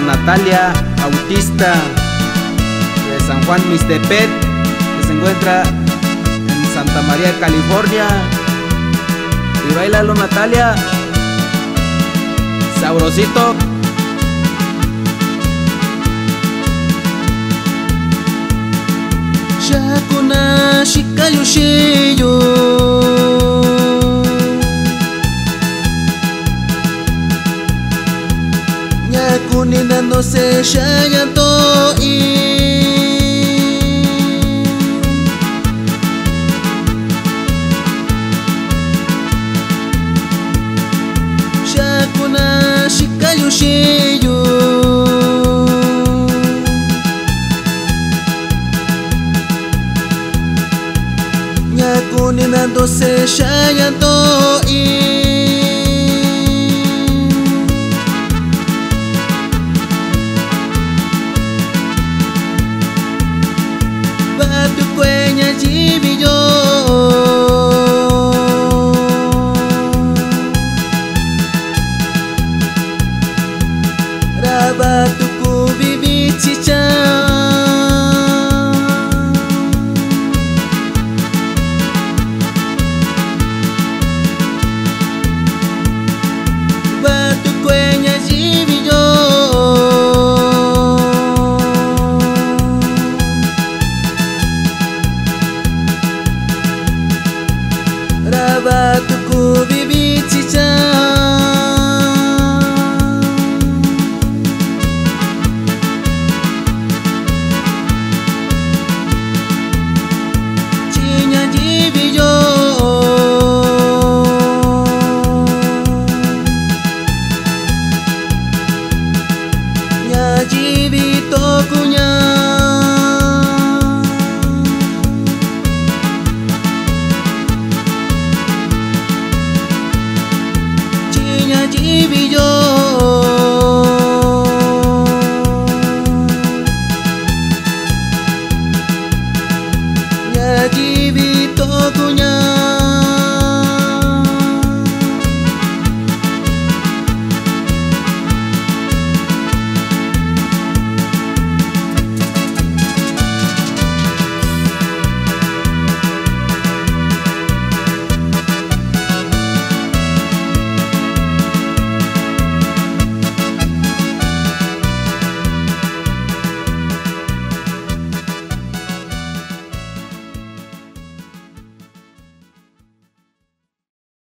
Natalia Autista de San Juan Mistepet, que se encuentra en Santa María, California. Y bailalo Natalia, sabrosito. Shakuna Nyakunina no se shayanto i Shakuna shikayo shiyo Nyakuni na dose shayanto i Rabatu kubibi chicha Batu kwenye jibiyo Rabatu Ibito kunya Cinya cibijo. Ya